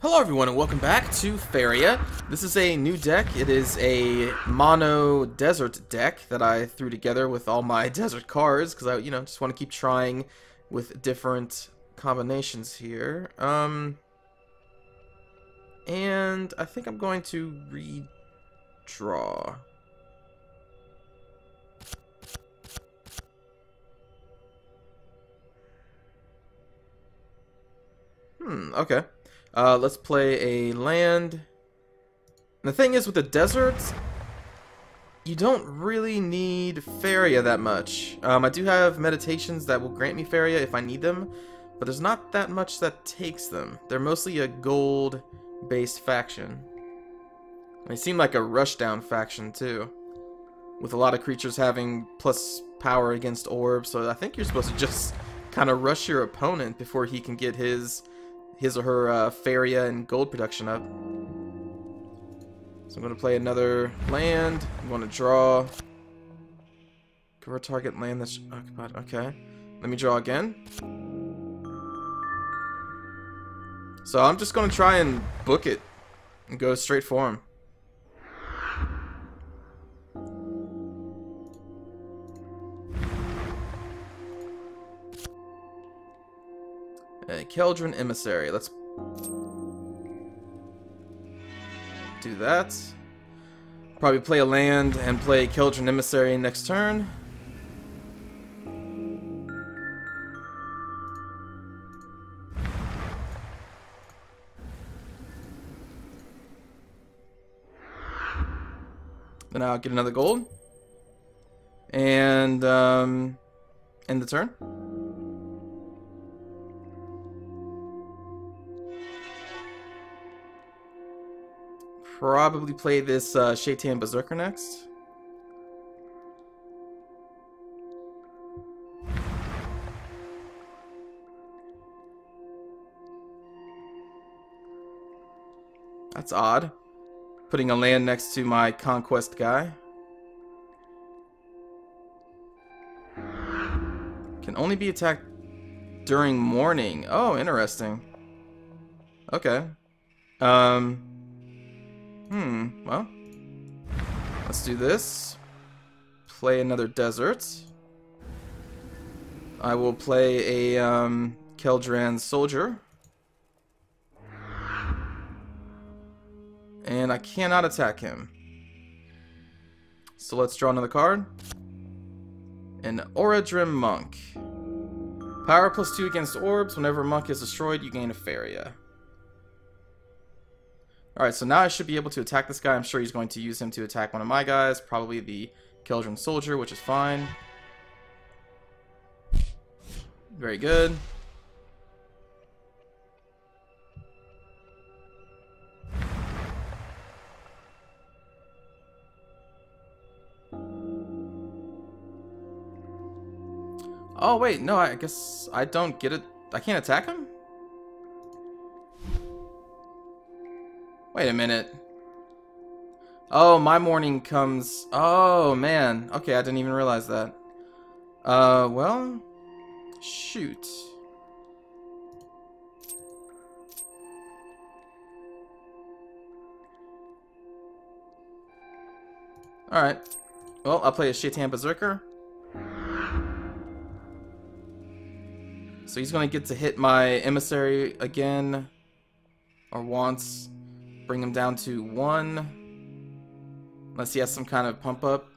Hello everyone and welcome back to Faeria. This is a new deck. It is a mono desert deck that I threw together with all my desert cards because I, you know, just want to keep trying with different combinations here. Um, and I think I'm going to redraw. Hmm, okay. Uh, let's play a land. the thing is, with the deserts, you don't really need Faeria that much. Um, I do have meditations that will grant me Faeria if I need them, but there's not that much that takes them. They're mostly a gold-based faction. They seem like a rushdown faction, too. With a lot of creatures having plus power against orbs, so I think you're supposed to just kind of rush your opponent before he can get his his or her uh, Faeria and gold production up. So I'm going to play another land. I'm going to draw. Cover target land that's occupied. Okay. Let me draw again. So I'm just going to try and book it and go straight for him. A Keldron Emissary. Let's do that. Probably play a land and play Keldron Emissary next turn. Then I'll get another gold. And um, end the turn. Probably play this uh, Shaitan Berserker next. That's odd. Putting a land next to my Conquest guy. Can only be attacked during morning. Oh, interesting. Okay. Um... Hmm, well. Let's do this. Play another desert. I will play a um, Keldran soldier. And I cannot attack him. So let's draw another card. An Oradrim Monk. Power plus 2 against orbs. Whenever a monk is destroyed, you gain a Faeria. Alright, so now I should be able to attack this guy. I'm sure he's going to use him to attack one of my guys, probably the Keldron Soldier, which is fine. Very good. Oh, wait, no, I guess I don't get it. I can't attack him? Wait a minute. Oh, my morning comes... Oh, man. Okay, I didn't even realize that. Uh, well... Shoot. Alright. Well, I'll play a Shaitan Berserker. So he's to get to hit my Emissary again. Or once bring him down to one. Unless he has some kind of pump up.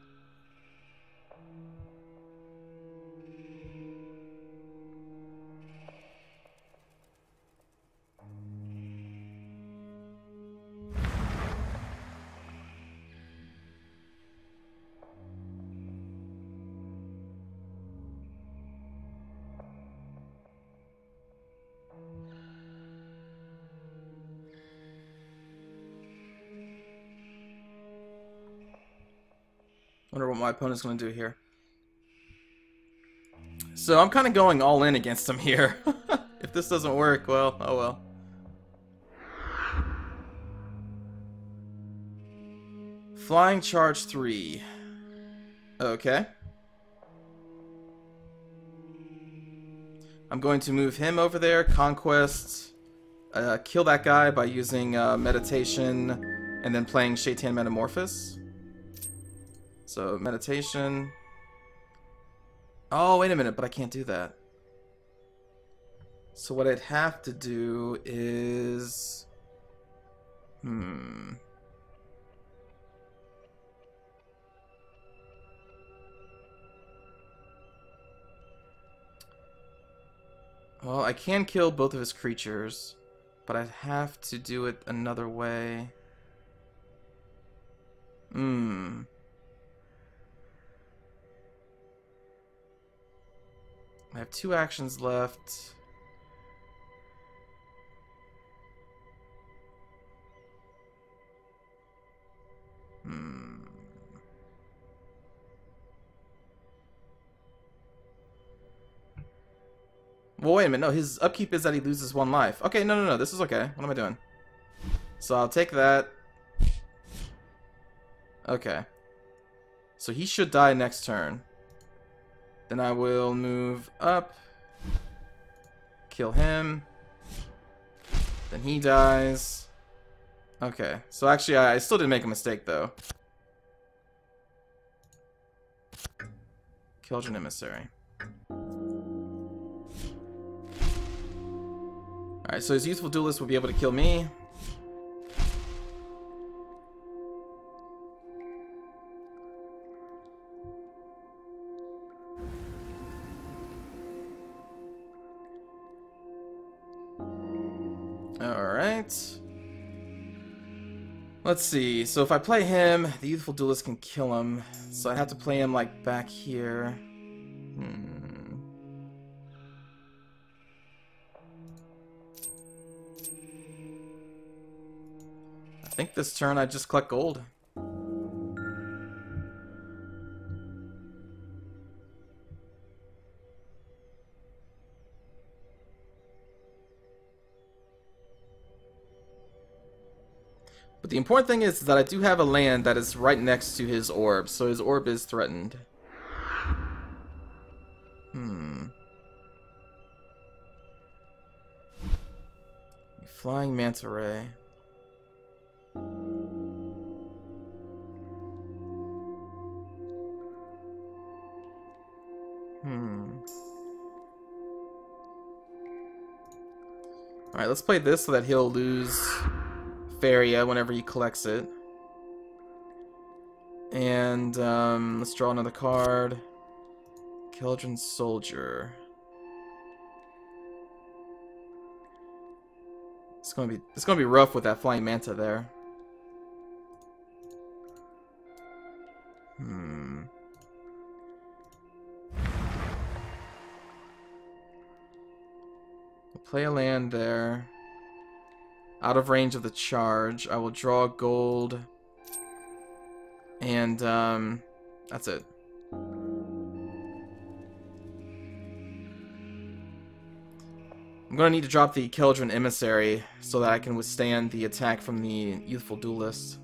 What my opponent's going to do here. So I'm kind of going all in against him here. if this doesn't work, well, oh well. Flying Charge 3. Okay. I'm going to move him over there. Conquest. uh, kill that guy by using uh, meditation and then playing Shaitan Metamorphosis. So, meditation. Oh, wait a minute, but I can't do that. So what I'd have to do is... Hmm... Well, I can kill both of his creatures, but I'd have to do it another way. Hmm. I have two actions left. Hmm. Well, wait a minute. No, his upkeep is that he loses one life. Okay, no, no, no. This is okay. What am I doing? So I'll take that. Okay. So he should die next turn. Then I will move up. Kill him. Then he dies. Okay. So actually, I, I still didn't make a mistake, though. Keldron Emissary. Alright, so his youthful duelist will be able to kill me. Alright. Let's see. So if I play him, the youthful duelist can kill him. So I have to play him like back here. Hmm. I think this turn I just collect gold. But the important thing is that I do have a land that is right next to his orb, so his orb is threatened. Hmm. Flying Manta Ray. Hmm. Alright, let's play this so that he'll lose Faeria whenever he collects it. And um, let's draw another card. Keldron Soldier. It's gonna be it's gonna be rough with that flying manta there. Hmm. We'll play a land there. Out of range of the charge. I will draw gold. And, um, that's it. I'm gonna need to drop the Keldron Emissary so that I can withstand the attack from the Youthful Duelist.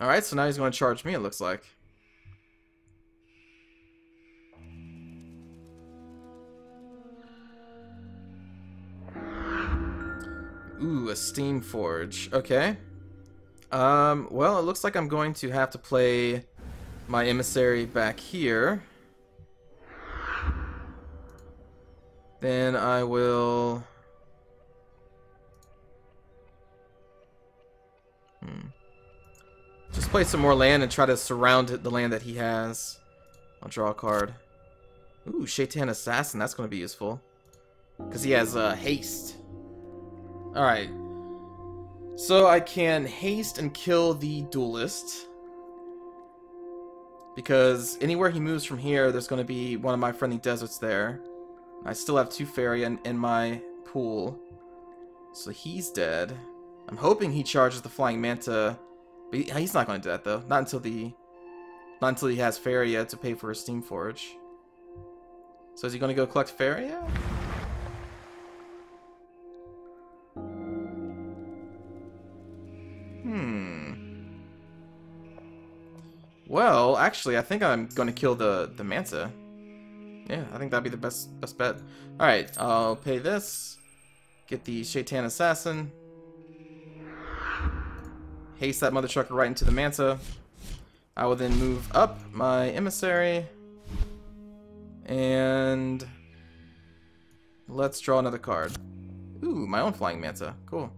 Alright, so now he's going to charge me, it looks like. Ooh, a Steam Forge. Okay. Um, well, it looks like I'm going to have to play my emissary back here. Then I will... Just play some more land and try to surround the land that he has. I'll draw a card. Ooh, Shaitan Assassin. That's going to be useful. Because he has uh, haste. Alright. So I can haste and kill the duelist. Because anywhere he moves from here, there's going to be one of my friendly deserts there. I still have two fairy in, in my pool. So he's dead. I'm hoping he charges the Flying Manta. But he's not going to do that, though. Not until the... Not until he has Faeria to pay for his Steam Forge. So is he going to go collect Faeria? Hmm. Well, actually, I think I'm going to kill the, the Manta. Yeah, I think that'd be the best best bet. Alright, I'll pay this. Get the Shaitan Assassin. Haste that mother trucker right into the Manta. I will then move up my Emissary. And... Let's draw another card. Ooh, my own Flying Manta. Cool.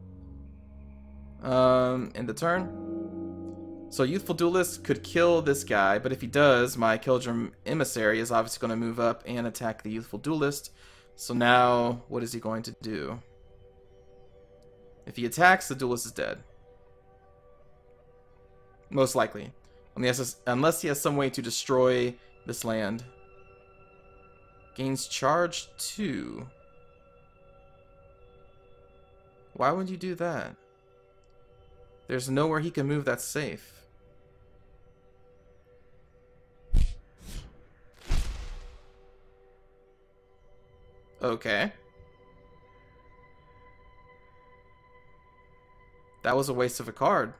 Um, in the turn. So Youthful Duelist could kill this guy, but if he does, my Keldron Emissary is obviously going to move up and attack the Youthful Duelist. So now, what is he going to do? If he attacks, the Duelist is dead. Most likely. Unless, unless he has some way to destroy this land. Gains charge 2. Why would you do that? There's nowhere he can move that's safe. Okay. That was a waste of a card.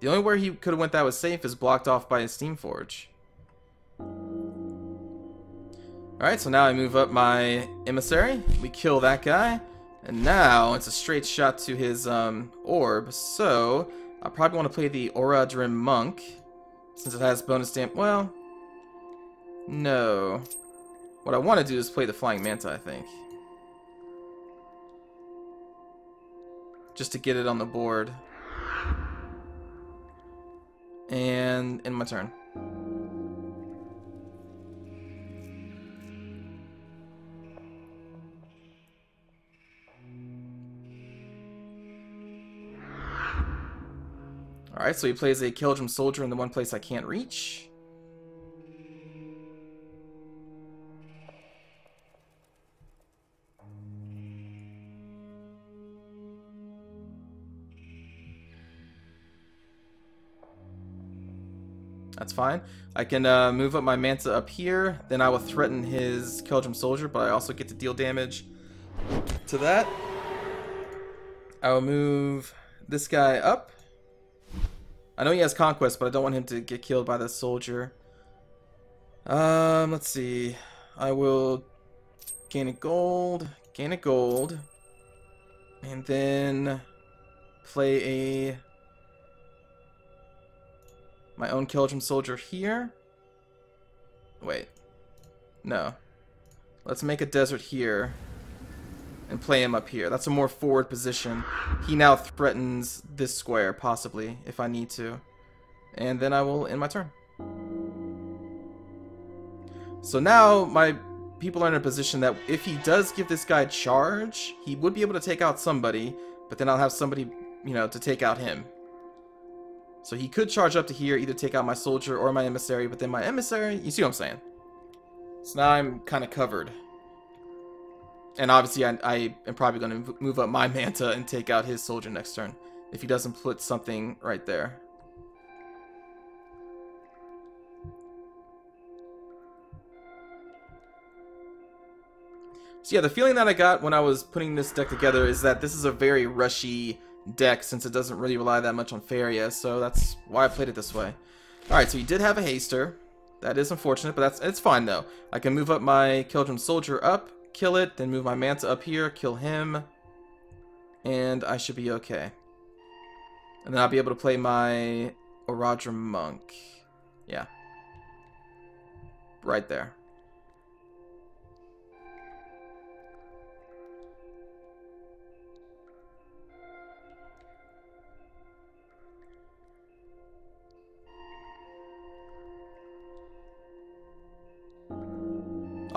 The only way he could have went that was safe is blocked off by a Steam Forge. Alright, so now I move up my Emissary. We kill that guy. And now it's a straight shot to his um, orb. So I probably want to play the Oradrim Monk. Since it has bonus damage. Well, no. What I want to do is play the Flying Manta, I think. Just to get it on the board. And in my turn. Alright, so he plays a Keldron Soldier in the one place I can't reach. That's fine. I can uh, move up my Manta up here. Then I will threaten his Keldron Soldier, but I also get to deal damage to that. I will move this guy up. I know he has Conquest, but I don't want him to get killed by the soldier. Um, let's see. I will gain a gold, gain a gold, and then play a my own Keldron soldier here. Wait. No. Let's make a desert here and play him up here. That's a more forward position. He now threatens this square, possibly, if I need to. And then I will end my turn. So now my people are in a position that if he does give this guy charge, he would be able to take out somebody, but then I'll have somebody, you know, to take out him. So he could charge up to here, either take out my soldier or my emissary, but then my emissary, you see what I'm saying? So now I'm kind of covered. And obviously I, I am probably going to move up my Manta and take out his soldier next turn. If he doesn't put something right there. So yeah, the feeling that I got when I was putting this deck together is that this is a very rushy deck since it doesn't really rely that much on Faeria, so that's why I played it this way. Alright, so he did have a Haster. That is unfortunate, but that's it's fine though. I can move up my Keldron Soldier up, kill it, then move my Manta up here, kill him, and I should be okay. And then I'll be able to play my Oradrim Monk. Yeah. Right there.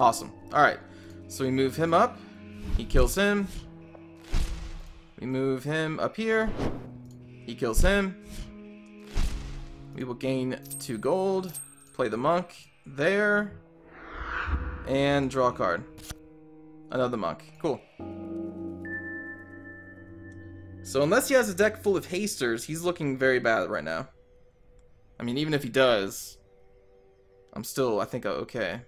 Awesome. Alright. So we move him up. He kills him. We move him up here. He kills him. We will gain two gold. Play the monk there. And draw a card. another monk. Cool. So unless he has a deck full of hasters, he's looking very bad right now. I mean, even if he does, I'm still, I think, uh, okay.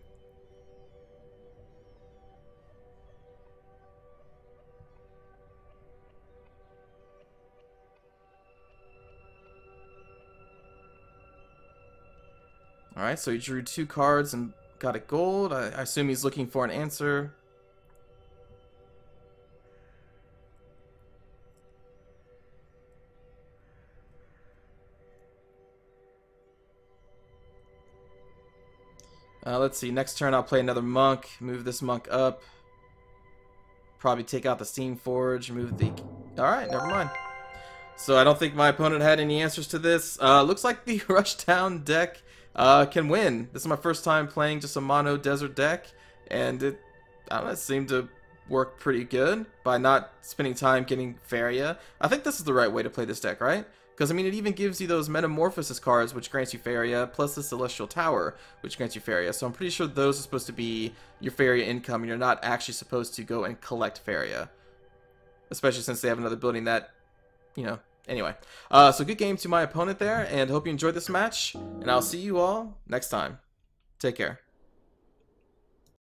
Alright, so he drew two cards and got a gold. I, I assume he's looking for an answer. Uh, let's see. Next turn, I'll play another monk. Move this monk up. Probably take out the Steam Forge. Move the... Alright, never mind. So I don't think my opponent had any answers to this. Uh, looks like the Rushdown deck uh, can win. This is my first time playing just a mono desert deck, and it, I don't know, it seemed to work pretty good by not spending time getting Faeria. I think this is the right way to play this deck, right? Because, I mean, it even gives you those Metamorphosis cards, which grants you Faeria, plus the Celestial Tower, which grants you Faeria. So I'm pretty sure those are supposed to be your Faeria income, and you're not actually supposed to go and collect Faeria. Especially since they have another building that, you know, Anyway, uh, so good game to my opponent there, and hope you enjoyed this match, and I'll see you all next time. Take care.